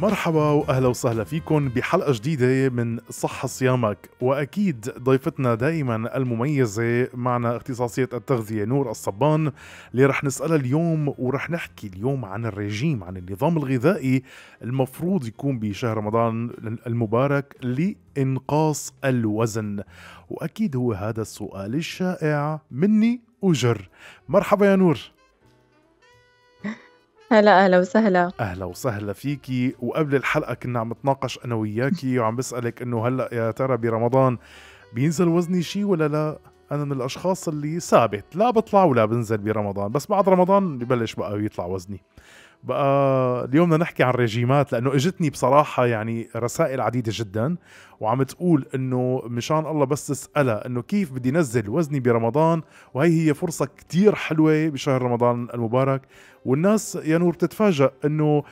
مرحبا وأهلا وسهلا فيكم بحلقة جديدة من صحة صيامك. وأكيد ضيفتنا دائما المميزة معنا اختصاصية التغذية نور الصبان اللي رح نسألها اليوم ورح نحكي اليوم عن الرجيم عن النظام الغذائي المفروض يكون بشهر رمضان المبارك لإنقاص الوزن. وأكيد هو هذا السؤال الشائع. مني وجر مرحبا يا نور. هلا أهلا وسهلا. أهلا وسهلا فيكي. وقبل الحلقة كنا عم نتناقش أنا وياكي وعم بسألك إنه هلأ يا ترى برمضان بينزل وزني شيء ولا لا؟ أنا من الأشخاص اللي ثابت لا بطلع ولا بنزل برمضان بس بعد رمضان ببلش بقى يطلع وزني. بقى اليوم بدنا نحكي عن الرجيمات لأنه إجتني بصراحة يعني رسائل عديدة جدا وعم تقول إنه مشان الله بس تسألها إنه كيف بدي نزل وزني برمضان؟ وهي هي فرصة كتير حلوة بشهر رمضان المبارك. والناس يا نور بتتفاجئ إنه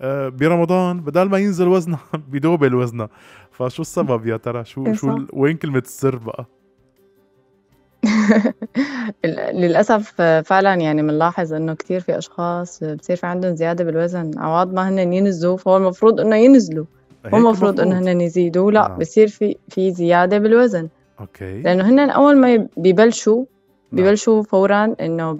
آه، برمضان بدل ما ينزل وزنها بدوبل وزنها فشو السبب يا ترى؟ شو شو وين كلمة السر بقى؟ للأسف فعلًا يعني بنلاحظ إنه كتير في أشخاص بصير في عندهم زيادة بالوزن، عوض ما هن ينزلوا فهو المفروض إنه ينزلوا، مو المفروض إنه هن يزيدوا، لأ نعم. بصير في في زيادة بالوزن، okay. لإنه هن أول ما ببلشوا نعم. ببلشوا فورًا إنه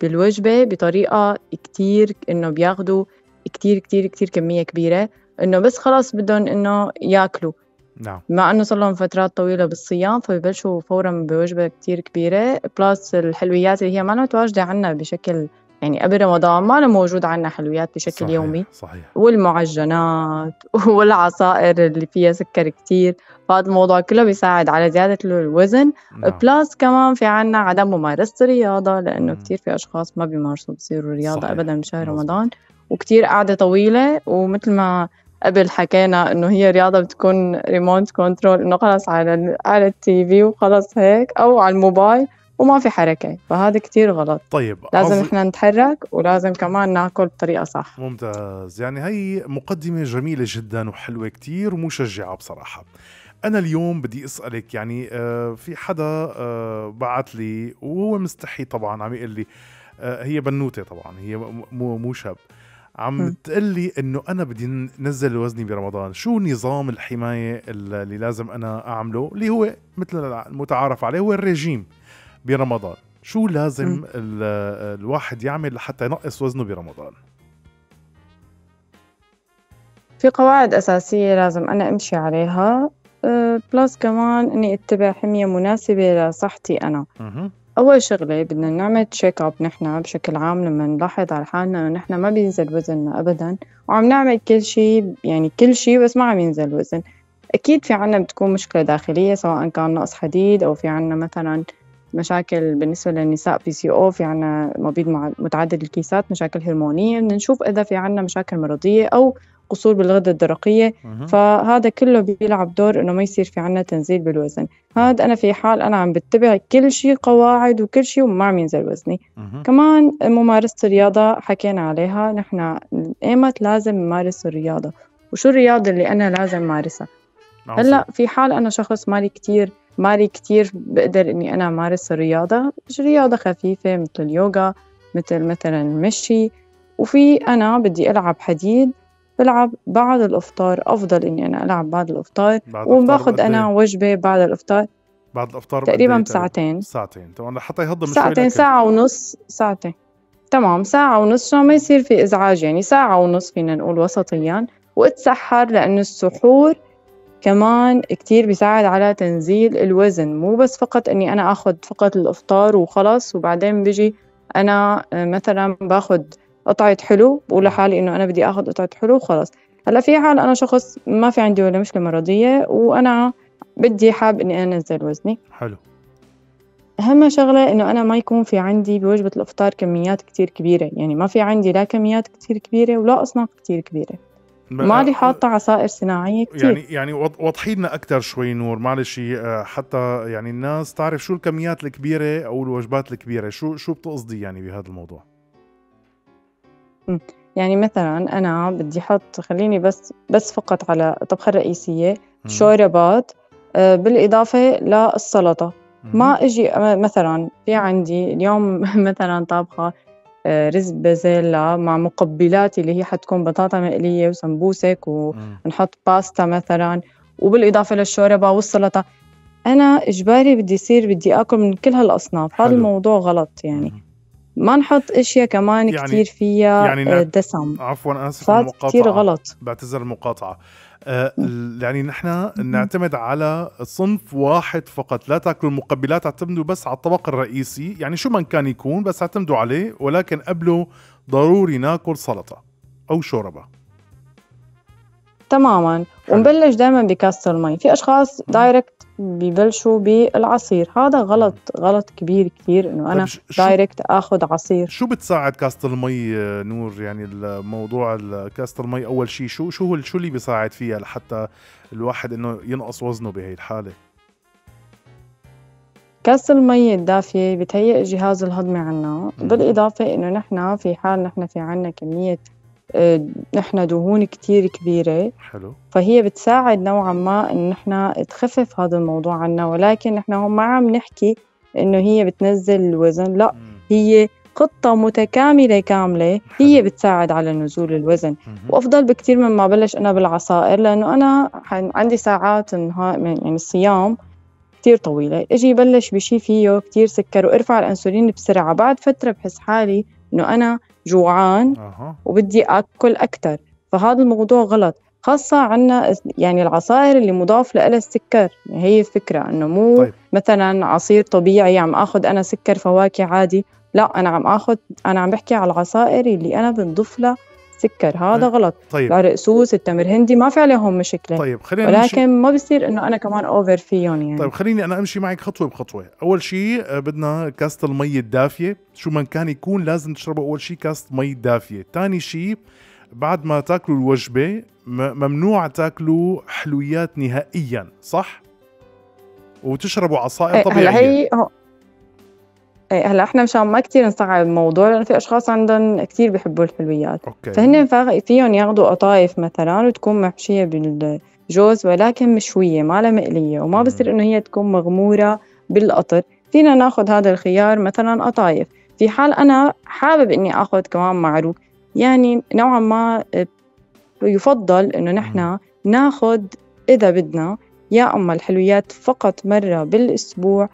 بالوجبة بطريقة كتير إنه بياخدوا كتير كتير كتير كمية كبيرة، إنه بس خلص بدهم إنه يأكلوا. نعم. بما إنه صار لهم فترات طويلة بالصيام فببلشوا فورا بوجبة كتير كبيرة. plus الحلويات اللي هي ما متواجدة عنا بشكل يعني قبل رمضان ما كان موجود عنا حلويات بشكل صحيح يومي. صحيح. والمعجنات والعصائر اللي فيها سكر كتير. فهذا الموضوع كله بيساعد على زيادة الوزن. نعم. plus كمان في عنا عدم ممارسة الرياضة لأنه مم. كتير في أشخاص ما بيمارسوا بصيروا الرياضة صحيح. أبدا بشهر رمضان. وكتير قاعدة طويلة ومثل ما قبل حكينا إنه هي رياضة بتكون remote control إنه خلص على على ال TV وخلص هيك أو على الموبايل وما في حركة فهذا كتير غلط. طيب لازم عظ... إحنا نتحرك ولازم كمان ناكل بطريقة صح. ممتاز يعني هي مقدمة جميلة جدا وحلوة كتير ومشجعة بصراحة. أنا اليوم بدي أسألك يعني آه، في حدا آه، بعت لي وهو مستحي طبعا عم يقول لي آه، هي بنوتة طبعا هي مو مو شاب. عم تقول لي إنه أنا بدي نزل وزني برمضان. شو نظام الحماية اللي لازم أنا أعمله؟ اللي هو مثل المتعارف عليه هو الرجيم برمضان. شو لازم الواحد يعمل لحتى ينقص وزنه برمضان؟ في قواعد أساسية لازم أنا أمشي عليها. plus كمان إني أتبع حمية مناسبة لصحتي أنا. أول شغلة بدنا نعمل check up نحن بشكل عام لما نلاحظ على حالنا إنه نحن ما بينزل وزننا أبدا وعم نعمل كل شي يعني كل شي بس ما عم ينزل وزن. أكيد في عنا بتكون مشكلة داخلية سواء كان نقص حديد أو في عنا مثلا مشاكل بالنسبة للنساء PC أو في عنا مبيض متعدد الكيسات مشاكل هرمونية بدنا نشوف إذا في عنا مشاكل مرضية أو قصور بالغدة الدرقية. فهذا كله بيلعب دور إنه ما يصير في عنا تنزيل بالوزن. هذا أنا في حال أنا عم بتبع كل شيء قواعد وكل شيء وما عم ينزل وزني. كمان ممارسة الرياضة حكينا عليها. نحن إيمت لازم نمارس الرياضة. وشو الرياضة اللي أنا لازم مارسها؟ هلأ في حال أنا شخص مالي كتير مالي كتير بقدر إني أنا أمارس الرياضة مش رياضة خفيفة مثل اليوغا مثل مثلا المشي وفي أنا بدي ألعب حديد. بلعب بعد الإفطار. أفضل إني أنا ألعب بعد الإفطار. وباخد أنا إيه؟ وجبة بعد الإفطار. بعد الإفطار تقريبا بساعتين ساعتين. طبعا حتى يهضم ساعتين ساعة ونص ساعتين. تمام ساعة ونص. عشان ما يصير في إزعاج؟ يعني ساعة ونص فينا نقول وسطيا. واتسحر لأنه السحور كمان كتير بيساعد على تنزيل الوزن. مو بس فقط إني أنا اخذ فقط الإفطار وخلص وبعدين بيجي أنا مثلا باخذ قطعة حلو بقول لحالي إنه أنا بدي آخذ قطعة حلو وخلص هلأ في حال أنا شخص ما في عندي ولا مشكلة مرضية وأنا بدي حاب إني أنزل وزني. حلو. أهم شغلة إنه أنا ما يكون في عندي بوجبة الإفطار كميات كتير كبيرة. يعني ما في عندي لا كميات كتير كبيرة ولا أصناف كتير كبيرة. مالي حاطة عصائر صناعية كتير. يعني يعني وضحي لنا أكثر شوي نور معلش آه، حتى يعني الناس تعرف شو الكميات الكبيرة أو الوجبات الكبيرة شو شو بتقصدي يعني بهذا الموضوع؟ يعني مثلًا أنا بدي أحط خلّيني بس بس فقط على الطبخة الرئيسية شوربات آه، بالإضافة للسلطة، ما أجي مثلًا في عندي اليوم مثلًا طابخة آه، رز بازيلا مع مقبلات اللي هي حتكون بطاطا مقلية وسمبوسك ونحط باستا مثلا وبالإضافة للشوربة والسلطة. أنا إجباري بدي يصير بدي آكل من كل هالأصناف. هذا الموضوع غلط يعني. ما نحط أشياء كمان يعني كثير فيها يعني آه، دسم. عفوا أنا آسف المقاطعه كثير غلط. بعتذر المقاطعة. آه يعني نحن نعتمد على صنف واحد فقط. لا تأكلوا المقبلات اعتمدوا بس على الطبق الرئيسي. يعني شو من كان يكون بس اعتمدوا عليه ولكن قبله ضروري ناكل سلطة أو شوربة. تماما. ونبلش دائما بكاسة المي في أشخاص دايركت ببلشوا بالعصير. هذا غلط غلط كبير كثير إنه أنا طيب direct آخذ عصير. شو بتساعد كاسة المي نور؟ يعني الموضوع كاسة المي أول شيء شو شو شو اللي بيساعد فيها لحتى الواحد إنه ينقص وزنه بهي الحالة؟ كاس المي الدافية بتهيئ الجهاز الهضمي عنا. بالإضافة إنه نحن في حال نحن في عنا كمية نحن دهون كتير كبيرة. حلو. فهي بتساعد نوعا ما إن نحن تخفف هذا الموضوع عنا ولكن نحن هون ما عم نحكي إنه هي بتنزل الوزن. لا هي خطة متكاملة كاملة هي بتساعد على نزول الوزن. وأفضل بكتير مما بلش أنا بالعصائر لأنه أنا عندي ساعات يعني الصيام كتير طويلة. إجي بلش بشي فيه كتير سكر وأرفع الأنسولين بسرعة. بعد فترة بحس حالي إنه أنا جوعان أه. وبدي آكل أكثر فهذا الموضوع غلط خاصة عنا يعني العصائر اللي مضاف لها السكر هي الفكرة إنه مو طيب. مثلا عصير طبيعي عم آخذ أنا سكر فواكه عادي لا أنا عم آخذ أنا عم بحكي على العصائر اللي أنا بنضيف لها سكر هذا غلط. طيب. العرق سوس التمر هندي ما في عليهم مشكلة. طيب خلينا ولكن نمشي... ما بصير إنه أنا كمان over فيهم يعني. طيب خليني أنا أمشي معك خطوة بخطوة. أول شيء آه، بدنا كاسه المي الدافية. شو ما كان يكون لازم تشربوا أول شيء كاسه مي دافية. ثاني شيء بعد ما تاكلوا الوجبة ممنوع تاكلوا حلويات نهائيا صح؟ وتشربوا عصائر إيه، طبيعية. هي هلأ إحنا مشان ما كثير نصعب الموضوع لأنه في أشخاص عندهم كثير بيحبوا الحلويات. أوكي. فهن فيهم ياخذوا قطايف مثلا وتكون محشية بالجوز ولكن مشوية ما لها مقلية وما بصير إنه هي تكون مغمورة بالقطر. فينا ناخذ هذا الخيار مثلا قطايف. في حال أنا حابب إني آخذ كمان معروك يعني نوعا ما يفضل إنه نحن ناخذ إذا بدنا يا أما الحلويات فقط مرة بالأسبوع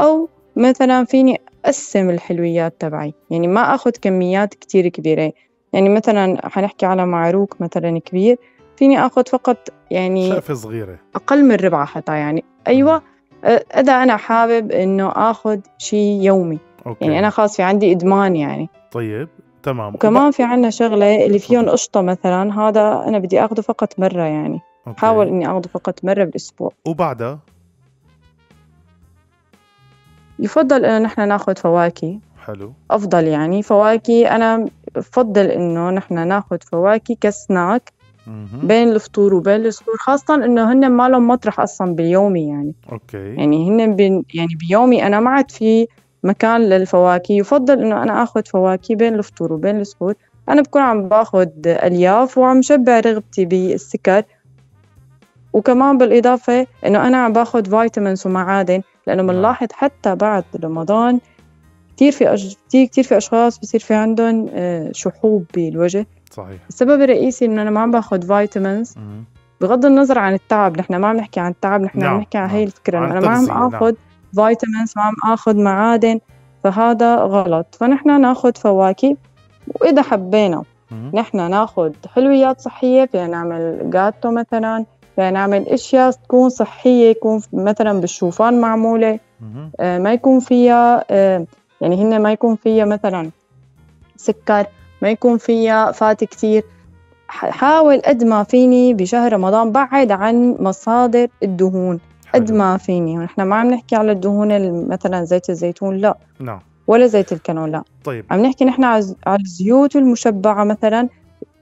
أو مثلا فيني أقسم الحلويات تبعي. يعني ما أخذ كميات كتير كبيرة. يعني مثلا حنحكي على معروك مثلا كبير. فيني أخذ فقط يعني شقفة صغيرة. أقل من ربعة حتى يعني. أيوة إذا أنا حابب إنه آخذ شيء يومي. أوكي. يعني أنا خاص في عندي إدمان يعني. طيب تمام. وكمان في عنا شغلة اللي فيهم قشطة مثلا. هذا أنا بدي أخذه فقط مرة يعني. أوكي. حاول إني أخذه فقط مرة بالأسبوع. وبعدها؟ يفضل إنه نحن ناخذ فواكه. حلو. أفضل يعني. فواكه أنا بفضل إنه نحن ناخذ فواكه كسناك بين الفطور وبين السحور خاصة إنه هن ما لهم مطرح أصلا باليومي يعني. أوكي. يعني هن يعني بيومي أنا ما عاد في مكان للفواكه. يفضل إنه أنا آخذ فواكه بين الفطور وبين السحور. أنا بكون عم باخذ ألياف وعم شبع رغبتي بالسكر. وكمان بالإضافة إنه أنا عم باخذ vitamins ومعادن. لأنه بنلاحظ نعم. حتى بعد رمضان كثير في أج... كثير كثير في أشخاص بصير في عندهم آه، شحوب بالوجه صحيح السبب الرئيسي إنه أنا ما عم باخذ vitamins بغض النظر عن التعب نحن ما عم نحكي عن التعب نحن نعم. عم نحكي عن هي نعم. الفكرة أنا ما عم آخذ نعم. فيتامينز ما عم آخذ معادن فهذا غلط فنحن ناخذ فواكه وإذا حبينا نحن ناخذ حلويات صحية فينا نعمل جاتو مثلا نعمل أشياء تكون صحية يكون مثلا بالشوفان معمولة. آه ما يكون فيها آه يعني هن ما يكون فيها مثلا سكر ما يكون فيها فات كثير حاول قد ما فيني بشهر رمضان بعد عن مصادر الدهون. قد ما فيني. ونحن ما عم نحكي على الدهون مثلا زيت الزيتون لا. نعم. ولا زيت الكانولا طيب. عم نحكي نحن على الزيوت المشبعة مثلا.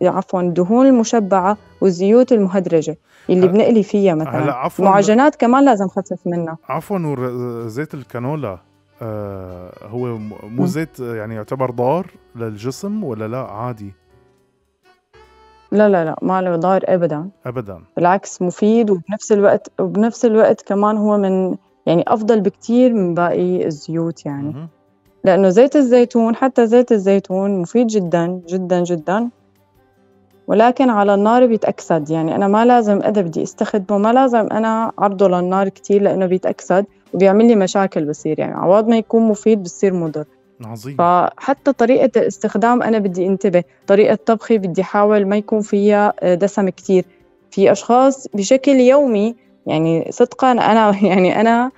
عفوا الدهون المشبعة والزيوت المهدرجة اللي بنقلي فيها مثلا. هلا عفوا. معجنات كمان لازم خفف منها. عفوا زيت الكانولا آه هو مو زيت يعني يعتبر ضار للجسم ولا لا؟ عادي؟ لا لا لا ما له ضار ابدا. ابدا. بالعكس مفيد وبنفس الوقت وبنفس الوقت كمان هو من يعني أفضل بكتير من باقي الزيوت يعني. لأنه زيت الزيتون حتى زيت الزيتون مفيد جدا جدا جدا. ولكن على النار بيتأكسد. يعني أنا ما لازم إذا بدي استخدمه ما لازم أنا عرضه للنار كتير لأنه بيتأكسد وبيعمل لي مشاكل بصير. يعني عوض ما يكون مفيد بصير مضر. عظيم. فحتى طريقة الاستخدام أنا بدي انتبه. طريقة طبخي بدي حاول ما يكون فيها آه، دسم كتير. في أشخاص بشكل يومي يعني صدقا أنا يعني أنا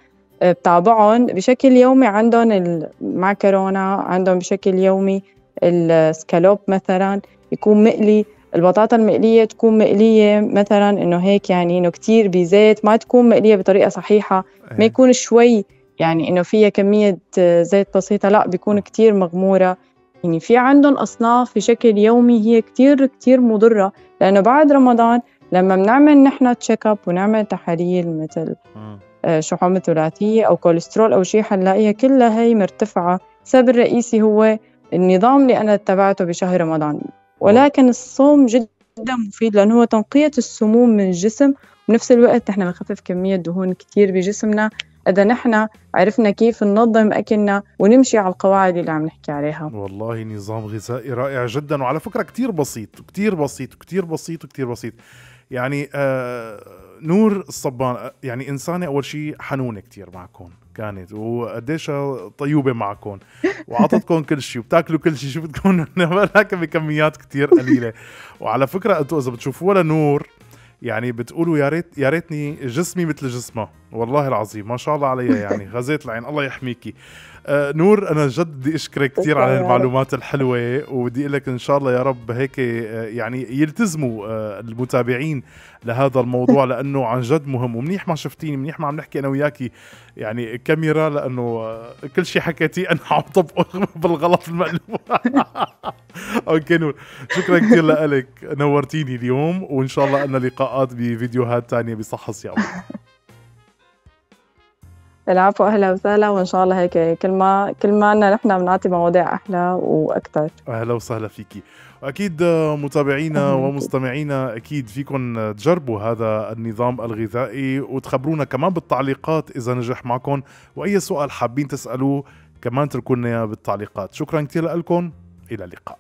آه، بتابعهم بشكل يومي. عندهم المعكرونة عندهم بشكل يومي السكالوب مثلا يكون مقلي. البطاطا المقلية تكون مقلية مثلا إنه هيك يعني إنه كتير بزيت ما تكون مقلية بطريقة صحيحة ما إيه. يكون شوي يعني إنه فيها كمية زيت بسيطة لا بيكون كتير مغمورة. يعني في عندهم أصناف بشكل يومي هي كتير كتير مضرة لأنه بعد رمضان لما بنعمل نحن check up ونعمل تحاليل مثل آه، شحوم ثلاثية أو كوليسترول أو شيء حنلاقيها كلها هي مرتفعة. السبب الرئيسي هو النظام اللي أنا اتبعته بشهر رمضان. ولكن الصوم جدا مفيد لأنه هو تنقية السموم من الجسم وبنفس الوقت نحن بنخفف كمية دهون كتير بجسمنا. إذا نحن عرفنا كيف ننظم أكلنا ونمشي على القواعد اللي عم نحكي عليها. والله نظام غذائي رائع جدا وعلى فكرة كتير بسيط كتير بسيط كتير بسيط كتير بسيط. يعني آه نور الصبان يعني إنسانة أول شيء حنونة كتير معكم. كانت وقديش طيوبة معكم. وعطتكم كل شيء وبتاكلوا كل شيء شو بدكم؟ لكن بكميات كتير قليلة. وعلى فكرة أنتم إذا بتشوفوها لنور يعني بتقولوا يا ريت يا ريتني جسمي مثل جسمها. والله العظيم ما شاء الله عليها يعني. غزيت العين الله يحميكي. آه نور أنا جد بدي أشكرك كثير على المعلومات الحلوة وبدي أقول لك إن شاء الله يا رب هيك آه يعني يلتزموا آه المتابعين لهذا الموضوع لأنه عن جد مهم. ومنيح ما شفتيني منيح ما عم نحكي أنا وياكي يعني كاميرا لأنه كل شيء حكيتيه أنا عم طبقه بالغلط المقلوب أوكي نور شكرا كثير لك نورتيني اليوم وإن شاء الله لنا لقاءات بفيديوهات ثانية بصحة صيام العفو أهلا وسهلا وإن شاء الله هيك كل ما كل ما نحن بنعطي مواضيع أحلى وأكثر أهلا وسهلا فيكي وأكيد متابعينا ومستمعينا أكيد فيكم تجربوا هذا النظام الغذائي وتخبرونا كمان بالتعليقات إذا نجح معكم وأي سؤال حابين تسألوه كمان تركوا لنا بالتعليقات. شكرا كثير لكم إلى اللقاء.